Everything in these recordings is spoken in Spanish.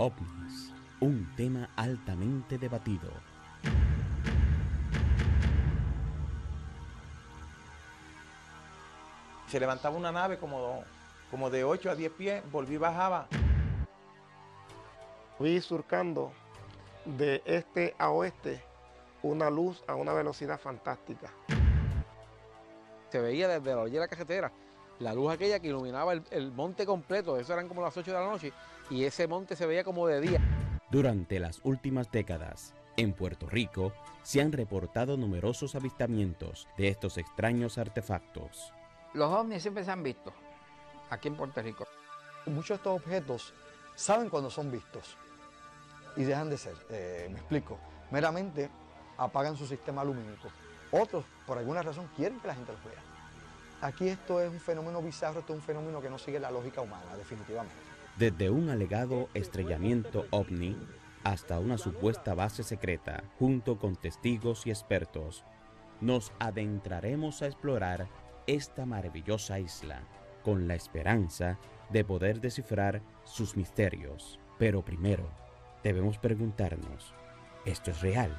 OVNIS, un tema altamente debatido. Se levantaba una nave como, como de 8 a 10 pies, volví y bajaba. Vi surcando de este a oeste una luz a una velocidad fantástica. Se veía desde la orilla de la carretera la luz aquella que iluminaba el, monte completo, eso eran como las 8 de la noche, y ese monte se veía como de día. Durante las últimas décadas, en Puerto Rico, se han reportado numerosos avistamientos de estos extraños artefactos. Los ovnis siempre se han visto aquí en Puerto Rico. Muchos de estos objetos saben cuando son vistos y dejan de ser. Eh, me explico. Meramente apagan su sistema lumínico. Otros, por alguna razón, quieren que la gente los vea. Aquí esto es un fenómeno bizarro, esto es un fenómeno que no sigue la lógica humana, definitivamente. Desde un alegado estrellamiento ovni hasta una supuesta base secreta, junto con testigos y expertos, nos adentraremos a explorar esta maravillosa isla con la esperanza de poder descifrar sus misterios. Pero primero, debemos preguntarnos, ¿esto es real?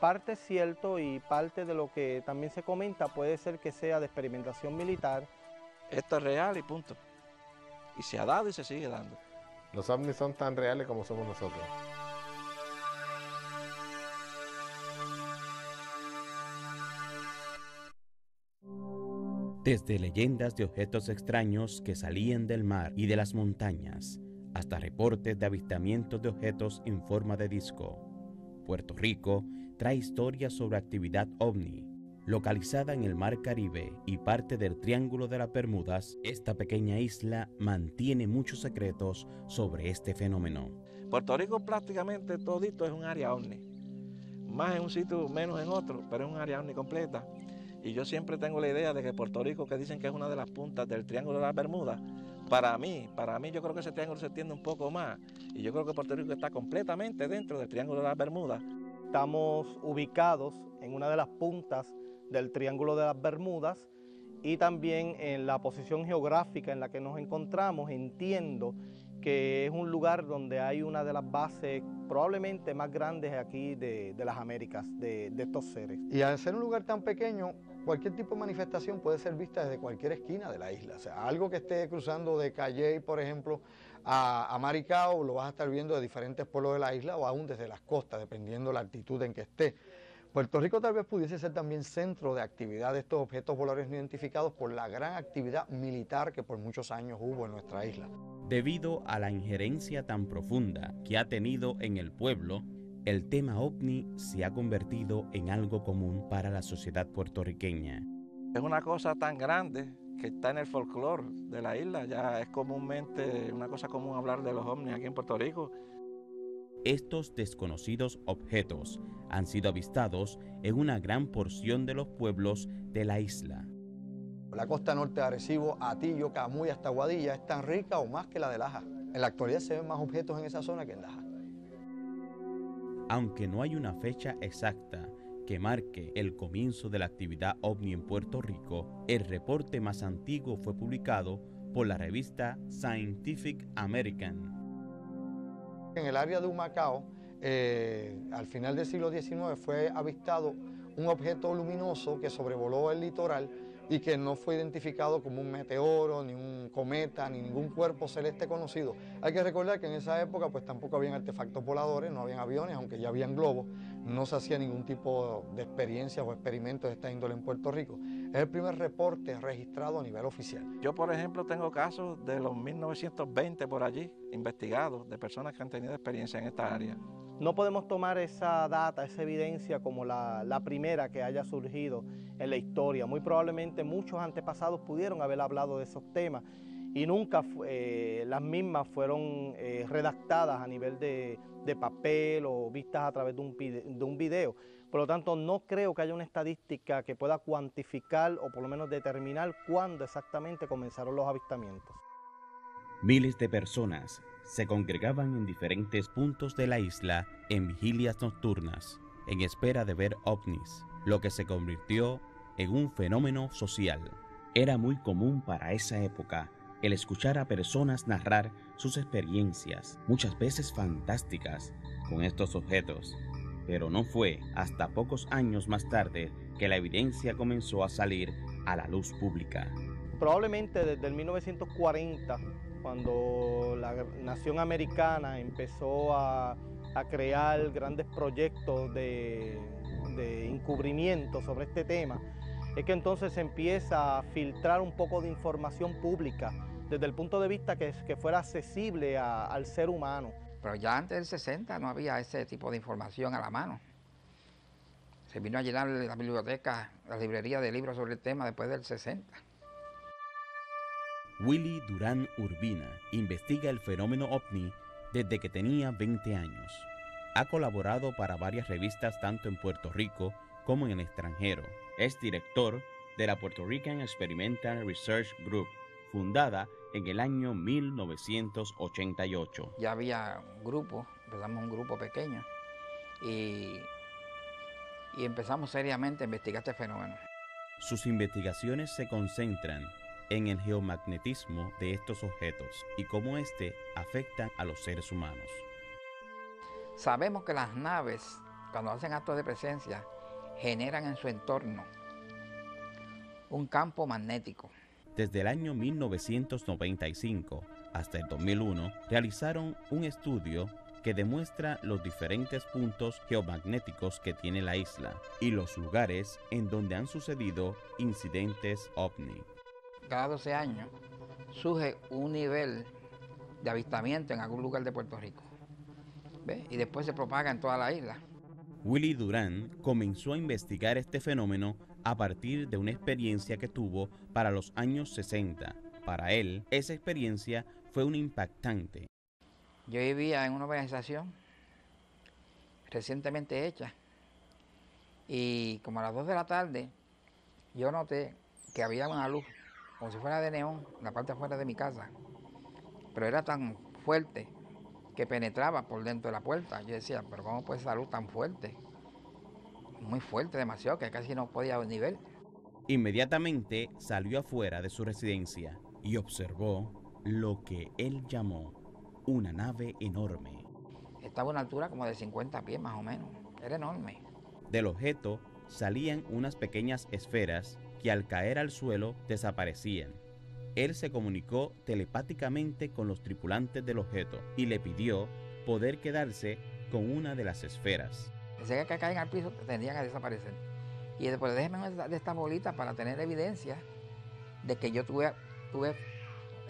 Parte cierto y parte de lo que también se comenta puede ser que sea de experimentación militar. Esto es real y punto. Y se ha dado y se sigue dando. Los ovnis son tan reales como somos nosotros. Desde leyendas de objetos extraños que salían del mar y de las montañas, hasta reportes de avistamientos de objetos en forma de disco. Puerto Rico trae historias sobre actividad ovni. Localizada en el Mar Caribe y parte del Triángulo de las Bermudas, esta pequeña isla mantiene muchos secretos sobre este fenómeno. Puerto Rico prácticamente todito es un área ovni. Más en un sitio, menos en otro, pero es un área ovni completa. Y yo siempre tengo la idea de que Puerto Rico, que dicen que es una de las puntas del Triángulo de las Bermudas, para mí, para mí yo creo que ese triángulo se extiende un poco más. Y yo creo que Puerto Rico está completamente dentro del Triángulo de las Bermudas. Estamos ubicados en una de las puntas del Triángulo de las Bermudas y también en la posición geográfica en la que nos encontramos, entiendo que es un lugar donde hay una de las bases probablemente más grandes aquí de, las Américas, de, de, estos seres. Y al ser un lugar tan pequeño, cualquier tipo de manifestación puede ser vista desde cualquier esquina de la isla. O sea, algo que esté cruzando de Calley, por ejemplo, a, Maricao, lo vas a estar viendo de diferentes pueblos de la isla o aún desde las costas, dependiendo la altitud en que esté. Puerto Rico tal vez pudiese ser también centro de actividad de estos objetos voladores no identificados por la gran actividad militar que por muchos años hubo en nuestra isla. Debido a la injerencia tan profunda que ha tenido en el pueblo, el tema ovni se ha convertido en algo común para la sociedad puertorriqueña. Es una cosa tan grande que está en el folclore de la isla. Ya es comúnmente una cosa común hablar de los ovnis aquí en Puerto Rico. Estos desconocidos objetos han sido avistados en una gran porción de los pueblos de la isla. La costa norte de Arecibo, Atillo, Camuy hasta Guadilla es tan rica o más que la de Laja. En la actualidad se ven más objetos en esa zona que en Laja. Aunque no hay una fecha exacta que marque el comienzo de la actividad ovni en Puerto Rico, el reporte más antiguo fue publicado por la revista Scientific American. En el área de Humacao, eh, al final del siglo XIX, fue avistado un objeto luminoso que sobrevoló el litoral y que no fue identificado como un meteoro, ni un cometa, ni ningún cuerpo celeste conocido. Hay que recordar que en esa época pues tampoco habían artefactos voladores, no habían aviones, aunque ya habían globos, no se hacía ningún tipo de experiencias o experimentos de esta índole en Puerto Rico. Es el primer reporte registrado a nivel oficial. Yo, por ejemplo, tengo casos de los 1920 por allí, investigados, de personas que han tenido experiencia en esta área. No podemos tomar esa data, esa evidencia como la, primera que haya surgido en la historia. Muy probablemente muchos antepasados pudieron haber hablado de esos temas y nunca eh, las mismas fueron eh, redactadas a nivel de, papel o vistas a través de un, de un video. Por lo tanto, no creo que haya una estadística que pueda cuantificar o por lo menos determinar cuándo exactamente comenzaron los avistamientos. Miles de personas se congregaban en diferentes puntos de la isla en vigilias nocturnas, en espera de ver ovnis, lo que se convirtió en un fenómeno social. Era muy común para esa época el escuchar a personas narrar sus experiencias, muchas veces fantásticas, con estos objetos, pero no fue hasta pocos años más tarde que la evidencia comenzó a salir a la luz pública. Probablemente desde el 1940, cuando la nación americana empezó a, crear grandes proyectos de, de encubrimiento sobre este tema, es que entonces se empieza a filtrar un poco de información pública desde el punto de vista que, fuera accesible al ser humano. Pero ya antes del 60 no había ese tipo de información a la mano. Se vino a llenar la biblioteca, la librería de libros sobre el tema después del 60. Willy Durán Urbina investiga el fenómeno ovni desde que tenía 20 años. Ha colaborado para varias revistas tanto en Puerto Rico como en el extranjero. Es director de la Puerto Rican Experimental Research Group, fundada en el año 1988. Ya había un grupo, empezamos un grupo pequeño y, y empezamos seriamente a investigar este fenómeno. Sus investigaciones se concentran en el geomagnetismo de estos objetos y cómo éste afecta a los seres humanos. Sabemos que las naves, cuando hacen actos de presencia, generan en su entorno un campo magnético. Desde el año 1995 hasta el 2001 realizaron un estudio que demuestra los diferentes puntos geomagnéticos que tiene la isla y los lugares en donde han sucedido incidentes ovni. Cada 12 años surge un nivel de avistamiento en algún lugar de Puerto Rico. ¿Ve? Y después se propaga en toda la isla. Willy Durán comenzó a investigar este fenómeno a partir de una experiencia que tuvo para los años 60. Para él, esa experiencia fue un impactante. Yo vivía en una organización recientemente hecha y como a las 2 de la tarde yo noté que había una luz como si fuera de neón la parte afuera de mi casa, pero era tan fuerte que penetraba por dentro de la puerta. Yo decía, pero ¿cómo puede esa luz tan fuerte? Muy fuerte, demasiado, que casi no podía ni ver. Inmediatamente salió afuera de su residencia y observó lo que él llamó una nave enorme. Estaba a una altura como de 50 pies más o menos. Era enorme. Del objeto salían unas pequeñas esferas que al caer al suelo desaparecían. Él se comunicó telepáticamente con los tripulantes del objeto y le pidió poder quedarse con una de las esferas. Decía que caen al piso tendrían que desaparecer. Y después déjenme de esta bolita para tener evidencia de que yo tuve, tuve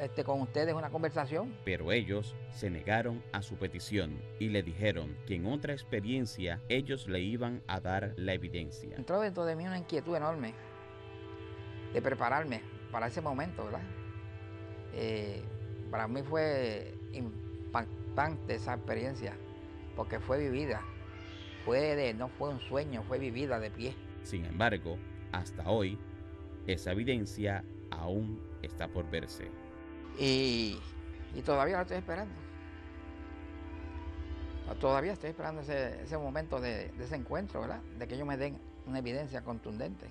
este, con ustedes una conversación. Pero ellos se negaron a su petición y le dijeron que en otra experiencia ellos le iban a dar la evidencia. Entró dentro de mí una inquietud enorme de prepararme para ese momento, ¿verdad? Eh, para mí fue impactante esa experiencia, porque fue vivida, fue de, no fue un sueño, fue vivida de pie. Sin embargo, hasta hoy, esa evidencia aún está por verse. Y, y todavía la estoy esperando. Todavía estoy esperando ese, ese momento de, de ese encuentro, ¿verdad? De que ellos me den una evidencia contundente.